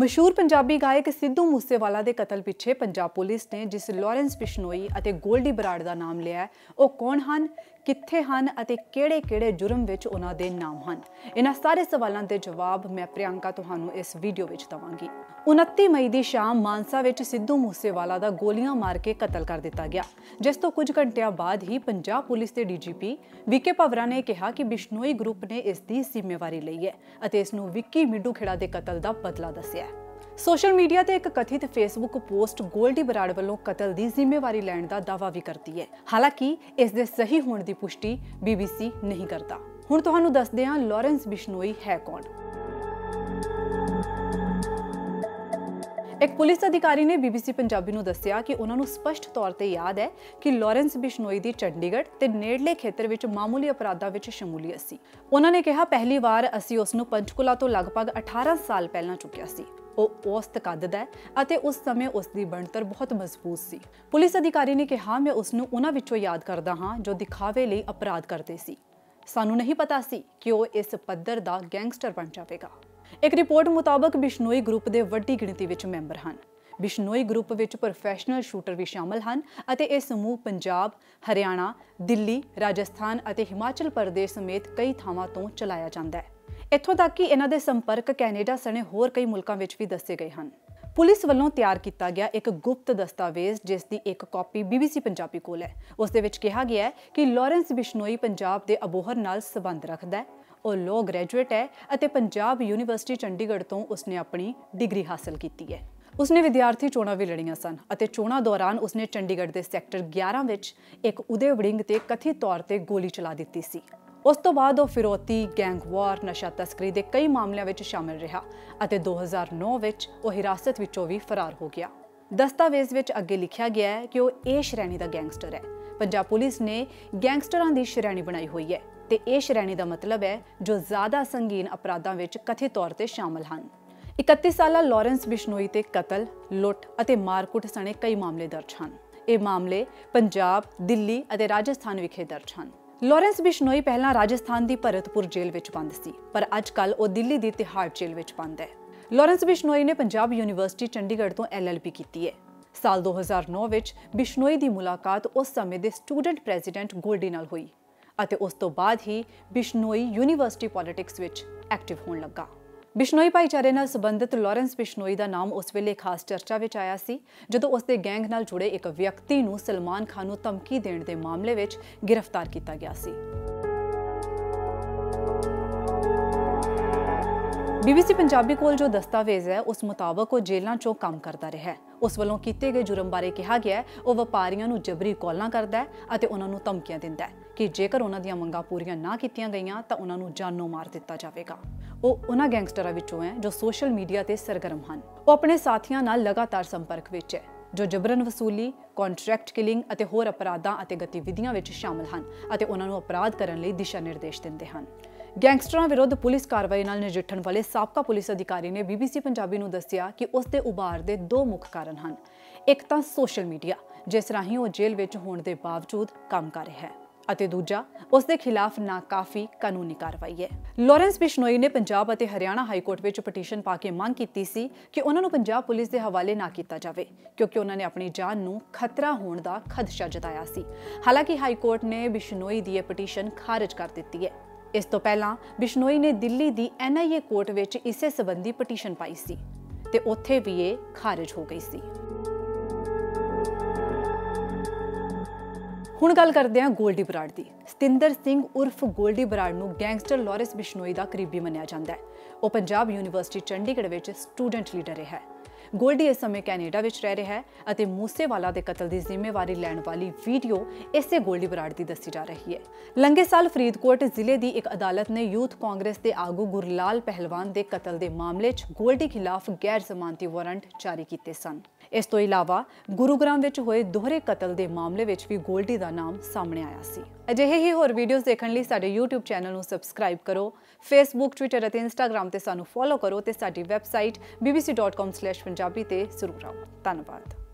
ਮਸ਼ਹੂਰ ਪੰਜਾਬੀ ਗਾਇਕ ਸਿੱਧੂ ਮੂਸੇਵਾਲਾ ਦੇ ਕਤਲ ਪਿੱਛੇ ਪੰਜਾਬ ਪੁਲਿਸ ਨੇ ਜਿਸ ਲਾਰੈਂਸ ਬਿਸ਼ਨੋਈ ਅਤੇ ਗੋਲਡੀ ਬਰਾੜ ਦਾ ਨਾਮ ਲਿਆ ਉਹ ਕੌਣ ਹਨ, ਕਿੱਥੇ ਹਨ ਅਤੇ ਕਿਹੜੇ-ਕਿਹੜੇ ਜੁਰਮ ਵਿੱਚ ਉਹਨਾਂ ਦੇ ਨਾਮ ਹਨ? ਇਹਨਾਂ ਸਾਰੇ ਸਵਾਲਾਂ ਦੇ ਜਵਾਬ ਮੈਂ ਪ੍ਰਿਯੰਕਾ ਤੁਹਾਨੂੰ ਇਸ ਵੀਡੀਓ ਵਿੱਚ ਦਵਾਂਗੀ। 29 ਮਈ ਦੀ ਸ਼ਾਮ ਮਾਨਸਾ ਵਿੱਚ ਸਿੱਧੂ ਮੂਸੇਵਾਲਾ ਦਾ ਗੋਲੀਆਂ ਮਾਰ ਕੇ ਕਤਲ ਕਰ ਦਿੱਤਾ ਗਿਆ, ਜਿਸ ਤੋਂ ਕੁਝ ਘੰਟਿਆਂ ਬਾਅਦ ਹੀ ਪੰਜਾਬ ਪੁਲਿਸ ਦੇ ਡੀਜੀਪੀ ਵਿਕੇ ਪਵਰਾ ਨੇ ਕਿਹਾ ਕਿ ਬਿਸ਼ਨੋਈ ਗਰੁੱਪ ਨੇ ਇਸ ਦੀ ਜ਼ਿੰਮੇਵਾਰੀ ਲਈ ਹੈ ਅਤੇ ਇਸ ਨੂੰ ਵਿੱਕੀ ਮਿੱਡੂ ਖੇੜਾ ਦੇ ਕਤਲ ਦਾ ਬਦਲਾ ਦੱਸਿਆ ਸੋਸ਼ਲ ਮੀਡੀਆ ਤੇ ਇੱਕ ਕਥਿਤ ਫੇਸਬੁੱਕ ਪੋਸਟ ਗੋਲਡੀ ਬਰਾੜ ਵੱਲੋਂ ਕਤਲ ਦੀ ਜ਼ਿੰਮੇਵਾਰੀ ਲੈਣ ਦਾ ਦਾਅਵਾ ਵੀ ਕਰਦੀ ਹੈ। ਹਾਲਾਂਕਿ, ਇਸ ਦੇ ਸਹੀ ਹੋਣ ਦੀ ਪੁਸ਼ਟੀ BBC ਨਹੀਂ ਕਰਦਾ। ਹੁਣ ਤੁਹਾਨੂੰ ਦੱਸਦੇ ਹਾਂ, ਲਾਰੈਂਸ ਬਿਸ਼ਨੋਈ ਹੈ ਕੌਣ? ਇੱਕ ਪੁਲਿਸ ਅਧਿਕਾਰੀ ਨੇ BBC ਪੰਜਾਬੀ ਨੂੰ ਦੱਸਿਆ ਕਿ ਉਹਨਾਂ ਨੂੰ ਸਪਸ਼ਟ ਤੌਰ ਤੇ ਯਾਦ ਹੈ ਕਿ ਲਾਰੈਂਸ ਬਿਸ਼ਨੋਈ ਦੀ ਚੰਡੀਗੜ੍ਹ ਤੇ ਨੇੜਲੇ ਖੇਤਰ ਵਿੱਚ ਮਾਮੂਲੀ ਅਪਰਾਧਾਂ ਵਿੱਚ ਸ਼ਮੂਲੀਅਤ ਸੀ। ਉਹਨਾਂ ਨੇ ਕਿਹਾ, ਪਹਿਲੀ ਵਾਰ ਅਸੀਂ ਉਸ ਨੂੰ ਪੰਚਕੁਲਾ ਤੋਂ ਲਗਭਗ 18 ਸਾਲ ਪਹਿਲਾਂ ਚੁੱਕਿਆ ਸੀ। ਉਹ ਔਸਤ ਕੱਦ ਦਾ ਹੈ ਅਤੇ ਉਸ ਸਮੇਂ ਉਸ ਦੀ ਬਣਤਰ ਬਹੁਤ ਮਜ਼ਬੂਤ ਸੀ। ਪੁਲਿਸ ਅਧਿਕਾਰੀ ਨੇ ਕਿਹਾ ਮੈਂ ਉਸ ਨੂੰ ਉਹਨਾਂ ਵਿੱਚੋਂ ਯਾਦ ਕਰਦਾ ਹਾਂ ਜੋ ਦਿਖਾਵੇ ਲਈ ਅਪਰਾਧ ਕਰਦੇ ਸੀ। ਸਾਨੂੰ ਨਹੀਂ ਪਤਾ ਸੀ ਕਿ ਉਹ ਇਸ ਪੱਧਰ ਦਾ ਗੈਂਗਸਟਰ ਬਣ ਜਾਵੇਗਾ। ਇੱਕ ਰਿਪੋਰਟ ਮੁਤਾਬਕ ਬਿਸ਼ਨੋਈ ਗਰੁੱਪ ਦੇ ਵੱਡੀ ਗਿਣਤੀ ਵਿੱਚ ਮੈਂਬਰ ਹਨ। ਬਿਸ਼ਨੋਈ ਗਰੁੱਪ ਵਿੱਚ ਪ੍ਰੋਫੈਸ਼ਨਲ ਸ਼ੂਟਰ ਵੀ ਸ਼ਾਮਲ ਹਨ ਅਤੇ ਇਹ ਸਮੂਹ ਪੰਜਾਬ, ਹਰਿਆਣਾ, ਦਿੱਲੀ, ਰਾਜਸਥਾਨ ਅਤੇ ਹਿਮਾਚਲ ਪ੍ਰਦੇਸ਼ ਸਮੇਤ ਕਈ ਥਾਵਾਂ ਤੋਂ ਚਲਾਇਆ ਜਾਂਦਾ ਹੈ। ਇੱਥੋਂ ਤੱਕ ਕਿ ਇਹਨਾਂ ਦੇ ਸੰਪਰਕ ਕੈਨੇਡਾ ਸਣੇ ਹੋਰ ਕਈ ਮੁਲਕਾਂ ਵਿੱਚ ਵੀ ਦੱਸੇ ਗਏ ਹਨ। ਪੁਲਿਸ ਵੱਲੋਂ ਤਿਆਰ ਕੀਤਾ ਗਿਆ ਇੱਕ ਗੁਪਤ ਦਸਤਾਵੇਜ਼, ਜਿਸ ਦੀ ਇੱਕ ਕਾਪੀ BBC ਪੰਜਾਬੀ ਕੋਲ ਹੈ। ਉਸ ਦੇ ਵਿੱਚ ਕਿਹਾ ਗਿਆ ਹੈ ਕਿ ਲਾਰੈਂਸ ਬਿਸ਼ਨੋਈ ਪੰਜਾਬ ਦੇ ਅਬੋਹਰ ਨਾਲ ਸੰਬੰਧ ਰੱਖਦਾ ਹੈ। ਉਹ ਲੋ ਗ੍ਰੈਜੂਏਟ ਹੈ ਅਤੇ ਪੰਜਾਬ ਯੂਨੀਵਰਸਿਟੀ ਚੰਡੀਗੜ੍ਹ ਤੋਂ ਉਸਨੇ ਆਪਣੀ ਡਿਗਰੀ ਹਾਸਲ ਕੀਤੀ ਹੈ। ਉਸਨੇ ਵਿਦਿਆਰਥੀ ਚੋਣਾਂ ਵੀ ਲੜੀਆਂ ਸਨ ਅਤੇ ਚੋਣਾਂ ਦੌਰਾਨ ਉਸਨੇ ਚੰਡੀਗੜ੍ਹ ਦੇ ਸੈਕਟਰ 11 ਵਿੱਚ ਇੱਕ ਉਦੇ ਵੜਿੰਗ ਤੇ ਕਥਿਤ ਤੌਰ ਤੇ ਗੋਲੀ ਚਲਾ ਦਿੱਤੀ ਸੀ। ਉਸ ਤੋਂ ਬਾਅਦ ਉਹ ਫਿਰੋਤੀ ਗੈਂਗ ਵਾਰ ਨਸ਼ਾ ਤਸਕਰੀ ਦੇ ਕਈ ਮਾਮਲਿਆਂ ਵਿੱਚ ਸ਼ਾਮਿਲ ਰਿਹਾ ਅਤੇ 2009 ਵਿੱਚ ਉਹ ਹਿਰਾਸਤ ਵਿੱਚੋਂ ਵੀ ਫਰਾਰ ਹੋ ਗਿਆ। ਦਸਤਾਵੇਜ਼ ਵਿੱਚ ਅੱਗੇ ਲਿਖਿਆ ਗਿਆ ਹੈ ਕਿ ਉਹ ਇਹ ਸ਼੍ਰੇਣੀ ਦਾ ਗੈਂਗਸਟਰ ਹੈ। ਪੰਜਾਬ ਪੁਲਿਸ ਨੇ ਗੈਂਗਸਟਰਾਂ ਦੀ ਸ਼੍ਰੇਣੀ ਬਣਾਈ ਹੋਈ ਹੈ ਤੇ ਇਹ ਸ਼੍ਰੇਣੀ ਦਾ ਮਤਲਬ ਹੈ ਜੋ ਜ਼ਿਆਦਾ ਸੰਗੀਨ ਅਪਰਾਧਾਂ ਵਿੱਚ ਕਥਿਤ ਤੌਰ ਤੇ ਸ਼ਾਮਲ ਹਨ। 31 ਸਾਲਾ ਲਾਰੈਂਸ ਬਿਸ਼ਨੋਈ ਤੇ ਕਤਲ, ਲੁੱਟ ਅਤੇ ਮਾਰਕੁੱਟ ਸਣੇ ਕਈ ਮਾਮਲੇ ਦਰਜ ਹਨ। ਇਹ ਮਾਮਲੇ ਪੰਜਾਬ, ਦਿੱਲੀ ਅਤੇ ਰਾਜਸਥਾਨ ਵਿਖੇ ਦਰਜ ਹਨ। ਲਾਰੈਂਸ ਬਿਸ਼ਨੋਈ ਪਹਿਲਾਂ ਰਾਜਸਥਾਨ ਦੀ ਭਰਤਪੁਰ ਜੇਲ੍ਹ ਵਿੱਚ ਬੰਦ ਸੀ, ਪਰ ਅੱਜ ਅੱਜਕੱਲ ਉਹ ਦਿੱਲੀ ਦੀ ਤਿਹਾੜ ਜੇਲ੍ਹ ਵਿੱਚ ਬੰਦ ਹੈ। ਲਾਰੈਂਸ ਬਿਸ਼ਨੋਈ ਨੇ ਪੰਜਾਬ ਯੂਨੀਵਰਸਿਟੀ ਚੰਡੀਗੜ੍ਹ ਤੋਂ ਐਲਐਲਬੀ ਕੀਤੀ ਹੈ। ਸਾਲ 2009 ਵਿੱਚ ਬਿਸ਼ਨੋਈ ਦੀ ਮੁਲਾਕਾਤ ਉਸ ਸਮੇਂ ਦੇ ਸਟੂਡੈਂਟ ਪ੍ਰੈਜ਼ੀਡੈਂਟ ਗੋਲਡੀ ਨਾਲ ਹੋਈ ਅਤੇ ਉਸ ਤੋਂ ਬਾਅਦ ਹੀ ਬਿਸ਼ਨੋਈ ਯੂਨੀਵਰਸਿਟੀ ਪੋਲਿਟਿਕਸ ਵਿੱਚ ਐਕਟਿਵ ਹੋਣ ਲੱਗਾ। ਬਿਸ਼ਨੋਈ ਭਾਈਚਾਰੇ ਨਾਲ ਸੰਬੰਧਿਤ ਲਾਰੈਂਸ ਬਿਸ਼ਨੋਈ ਦਾ ਨਾਮ ਉਸ ਵੇਲੇ ਖਾਸ ਚਰਚਾ ਵਿੱਚ ਆਇਆ ਸੀ, ਜਦੋਂ ਉਸ ਦੇ ਗੈਂਗ ਨਾਲ ਜੁੜੇ ਇੱਕ ਵਿਅਕਤੀ ਨੂੰ ਸਲਮਾਨ ਖਾਨ ਨੂੰ ਧਮਕੀ ਦੇਣ ਦੇ ਮਾਮਲੇ ਵਿੱਚ ਗ੍ਰਿਫਤਾਰ ਕੀਤਾ ਗਿਆ ਸੀ। BBC ਪੰਜਾਬੀ ਕੋਲ ਜੋ ਦਸਤਾਵੇਜ਼ ਹੈ, ਉਸ ਮੁਤਾਬਕ ਉਹ ਜੇਲ੍ਹਾਂ 'ਚੋਂ ਕੰਮ ਕਰਦਾ ਰਿਹਾ ਹੈ। ਉਸ ਵੱਲੋਂ ਕੀਤੇ ਗਏ ਜੁਰਮ ਬਾਰੇ ਕਿਹਾ ਗਿਆ ਉਹ ਵਪਾਰੀਆਂ ਨੂੰ ਜਬਰੀ ਕਾਲਾਂ ਕਰਦਾ ਹੈ ਅਤੇ ਉਹਨਾਂ ਨੂੰ ਧਮਕੀਆਂ ਦਿੰਦਾ ਹੈ ਕਿ ਜੇਕਰ ਉਹਨਾਂ ਦੀਆਂ ਮੰਗਾਂ ਪੂਰੀਆਂ ਨਾ ਕੀਤੀਆਂ ਗਈਆਂ, ਤਾਂ ਉਹਨਾਂ ਨੂੰ ਜਾਨੋਂ ਮਾਰ ਦਿੱਤਾ ਜਾਵੇਗਾ। ਉਹ ਉਹਨਾਂ ਗੈਂਗਸਟਰਾਂ ਵਿੱਚੋਂ ਹੈ ਜੋ ਸੋਸ਼ਲ ਮੀਡੀਆ ਤੇ ਸਰਗਰਮ ਹਨ। ਉਹ ਆਪਣੇ ਸਾਥੀਆਂ ਨਾਲ ਲਗਾਤਾਰ ਸੰਪਰਕ ਵਿੱਚ ਹੈ ਜੋ ਜਬਰਨ ਵਸੂਲੀ, ਕੰਟਰੈਕਟ ਕਿਲਿੰਗ ਅਤੇ ਹੋਰ ਅਪਰਾਧਾਂ ਅਤੇ ਗਤੀਵਿਧੀਆਂ ਵਿੱਚ ਸ਼ਾਮਲ ਹਨ ਅਤੇ ਉਹਨਾਂ ਨੂੰ ਅਪਰਾਧ ਕਰਨ ਲਈ ਦਿਸ਼ਾ ਨਿਰਦੇਸ਼ ਦਿੰਦੇ ਹਨ। ਗੈਂਗਸਟਰਾਂ ਵਿਰੁੱਧ ਪੁਲਿਸ ਕਾਰਵਾਈ ਨਾਲ ਨਜਿੱਠਣ ਵਾਲੇ ਸਾਬਕਾ ਪੁਲਿਸ ਅਧਿਕਾਰੀ ਨੇ BBC ਪੰਜਾਬੀ ਨੂੰ ਦੱਸਿਆ ਕਿ ਉਸ ਦੇ ਉਭਾਰ ਦੇ ਦੋ ਮੁੱਖ ਕਾਰਨ ਹਨ। ਇੱਕ ਤਾਂ ਸੋਸ਼ਲ ਮੀਡੀਆ ਜਿਸ ਰਾਹੀਂ ਉਹ ਜੇਲ੍ਹ ਵਿੱਚ ਹੋਣ ਦੇ ਬਾਵਜੂਦ ਕੰਮ ਕਰ ਰਿਹਾ ਹੈ। ਅਤੇ ਦੂਜਾ ਉਸ ਦੇ ਖਿਲਾਫ ਨਾਕਾਫੀ ਕਾਨੂੰਨੀ ਕਾਰਵਾਈ ਹੈ। ਲਾਰੈਂਸ ਬਿਸ਼ਨੋਈ ਨੇ ਪੰਜਾਬ ਅਤੇ ਹਰਿਆਣਾ ਹਾਈ ਕੋਰਟ ਵਿੱਚ ਪਟੀਸ਼ਨ ਪਾ ਕੇ ਮੰਗ ਕੀਤੀ ਸੀ ਕਿ ਉਹਨਾਂ ਨੂੰ ਪੰਜਾਬ ਪੁਲਿਸ ਦੇ ਹਵਾਲੇ ਨਾ ਕੀਤਾ ਜਾਵੇ, ਕਿਉਂਕਿ ਉਹਨਾਂ ਨੇ ਆਪਣੀ ਜਾਨ ਨੂੰ ਖਤਰਾ ਹੋਣ ਦਾ ਖਦਸ਼ਾ ਜਤਾਇਆ ਸੀ। ਹਾਲਾਂਕਿ ਹਾਈ ਕੋਰਟ ਨੇ ਬਿਸ਼ਨੋਈ ਦੀ ਇਹ ਪਟੀਸ਼ਨ ਖਾਰਜ ਕਰ ਦਿੱਤੀ ਹੈ। ਇਸ ਤੋਂ ਪਹਿਲਾਂ ਬਿਸ਼ਨੋਈ ਨੇ ਦਿੱਲੀ ਦੀ ਐਨਆਈਏ ਕੋਰਟ ਵਿੱਚ ਇਸੇ ਸੰਬੰਧੀ ਪਟੀਸ਼ਨ ਪਾਈ ਸੀ ਤੇ ਉੱਥੇ ਵੀ ਇਹ ਖਾਰਜ ਹੋ ਗਈ ਸੀ। ਹੁਣ ਗੱਲ ਕਰਦੇ ਹਾਂ ਗੋਲਡੀ ਬਰਾੜ ਦੀ। ਸਤਿੰਦਰ ਸਿੰਘ ਉਰਫ ਗੋਲਡੀ ਬਰਾੜ ਨੂੰ ਗੈਂਗਸਟਰ ਲਾਰੈਂਸ ਬਿਸ਼ਨੋਈ ਦਾ ਕਰੀਬੀ ਮੰਨਿਆ ਜਾਂਦਾ ਹੈ। ਉਹ ਪੰਜਾਬ ਯੂਨੀਵਰਸਿਟੀ ਚੰਡੀਗੜ੍ਹ ਵਿੱਚ ਸਟੂਡੈਂਟ ਲੀਡਰ ਹੈ। ਗੋਲਡੀ ਇਸ ਸਮੇਂ ਕੈਨੇਡਾ ਵਿੱਚ ਰਹਿ ਰਿਹਾ ਹੈ ਅਤੇ ਮੂਸੇਵਾਲਾ ਦੇ ਕਤਲ ਦੀ ਜ਼ਿੰਮੇਵਾਰੀ ਲੈਣ ਵਾਲੀ ਵੀਡੀਓ ਇਸੇ ਗੋਲਡੀ ਬਰਾੜ ਦੀ ਦੱਸੀ ਜਾ ਰਹੀ ਹੈ। ਲੰਗੇ ਸਾਲ ਫਰੀਦਕੋਟ ਜ਼ਿਲ੍ਹੇ ਦੀ ਇੱਕ ਅਦਾਲਤ ਨੇ ਯੂਥ ਕਾਂਗਰਸ ਦੇ ਆਗੂ ਗੁਰਲਾਲ ਪਹਿਲਵਾਨ ਦੇ ਕਤਲ ਦੇ ਮਾਮਲੇ 'ਚ ਗੋਲਡੀ ਖਿਲਾਫ ਗੈਰ ਜ਼ਮਾਨਤੀ ਵਾਰੰਟ ਜਾਰੀ ਕੀਤੇ ਸਨ। ਇਸ ਤੋਂ ਇਲਾਵਾ ਗੁਰੂਗ੍ਰਾਮ ਵਿੱਚ ਹੋਏ ਦੋਹਰੇ ਕਤਲ ਦੇ ਮਾਮਲੇ ਵਿੱਚ ਵੀ ਗੋਲਡੀ ਦਾ ਨਾਮ ਸਾਹਮਣੇ ਆਇਆ ਸੀ। ਅਜਿਹੇ ਹੀ ਹੋਰ ਵੀਡੀਓਜ਼ ਦੇਖਣ ਲਈ ਸਾਡੇ YouTube ਚੈਨਲ ਨੂੰ ਸਬਸਕ੍ਰਾਈਬ ਕਰੋ। Facebook, Twitter ਅਤੇ Instagram ਤੇ ਸਾਨੂੰ ਫੋਲੋ ਕਰੋ ਤੇ ਸਾਡੀ ਵੈਬਸਾਈਟ bbc.com/punjabi ਤੇ ਜ਼ਰੂਰ ਆਓ। ਧੰਨਵਾਦ।